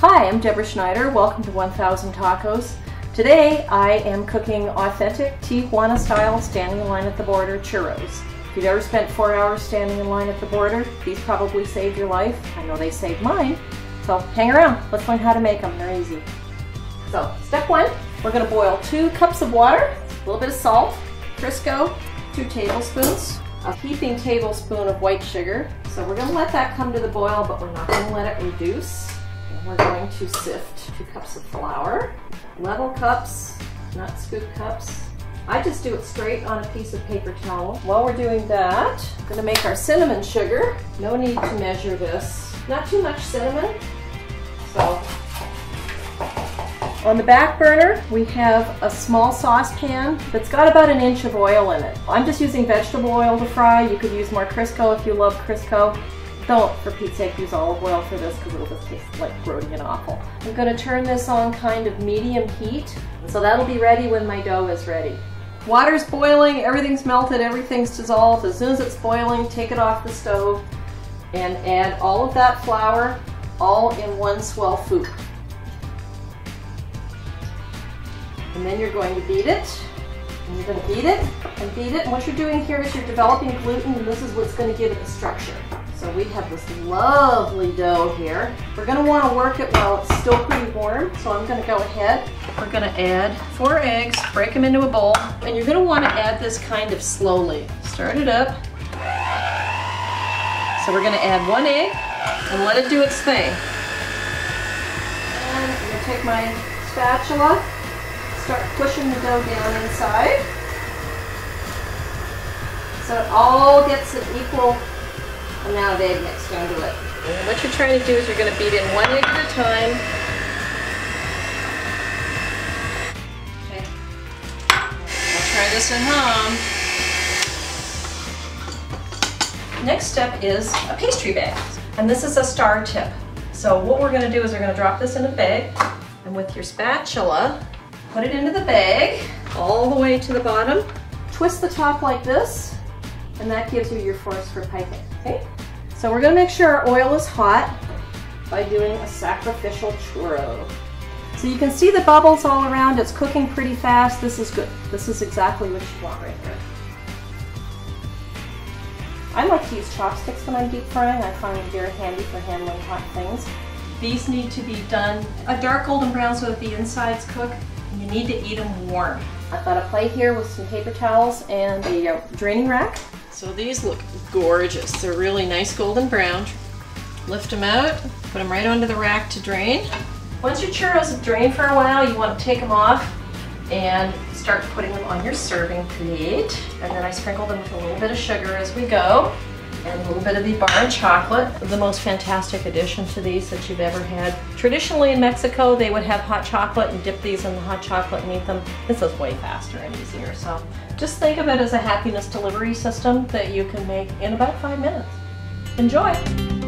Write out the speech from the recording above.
Hi, I'm Deborah Schneider. Welcome to 1000 Tacos. Today I am cooking authentic Tijuana style standing in line at the border churros. If you've ever spent four hours standing in line at the border, these probably saved your life. I know they saved mine. So hang around, let's learn how to make them. They're easy. So step one, we're gonna boil two cups of water, a little bit of salt, Crisco, two tablespoons, a heaping tablespoon of white sugar. So we're gonna let that come to the boil, but we're not gonna let it reduce. And we're going to sift two cups of flour, level cups, not scoop cups. I just do it straight on a piece of paper towel. While we're doing that, I'm gonna make our cinnamon sugar. No need to measure this. Not too much cinnamon. So on the back burner, we have a small saucepan that's got about an inch of oil in it. I'm just using vegetable oil to fry. You could use more Crisco if you love Crisco. Don't, for Pete's sake, use olive oil for this because it'll just taste like grody and awful. I'm gonna turn this on kind of medium heat. So that'll be ready when my dough is ready. Water's boiling, everything's melted, everything's dissolved. As soon as it's boiling, take it off the stove and add all of that flour all in one swell food. And then you're going to beat it. And you're going to beat it and beat it. And what you're doing here is you're developing gluten and this is what's going to give it the structure. So we have this lovely dough here. We're gonna wanna work it while it's still pretty warm. So I'm gonna go ahead. We're gonna add four eggs, break them into a bowl. And you're gonna wanna add this kind of slowly. Start it up. So we're gonna add one egg and let it do its thing. And I'm gonna take my spatula, start pushing the dough down inside. So it all gets an equal amount of egg mixed into it. And what you're trying to do is you're going to beat in one egg at a time. Okay. I'll try this at home. Next step is a pastry bag. And this is a star tip. So what we're going to do is we're going to drop this in a bag. And with your spatula, put it into the bag all the way to the bottom. Twist the top like this and that gives you your force for piping, okay? So we're gonna make sure our oil is hot by doing a sacrificial churro. So you can see the bubbles all around, it's cooking pretty fast. This is good. This is exactly what you want right here. I like to use chopsticks when I'm deep frying. I find them very handy for handling hot things. These need to be done a dark golden brown so that the insides cook. You need to eat them warm. I've got a plate here with some paper towels and a uh, draining rack. So these look gorgeous. They're really nice golden brown. Lift them out, put them right onto the rack to drain. Once your churros have drained for a while, you want to take them off and start putting them on your serving plate. And then I sprinkle them with a little bit of sugar as we go and a little bit of the bar chocolate, the most fantastic addition to these that you've ever had. Traditionally in Mexico, they would have hot chocolate and dip these in the hot chocolate and eat them. This is way faster and easier. So just think of it as a happiness delivery system that you can make in about five minutes. Enjoy!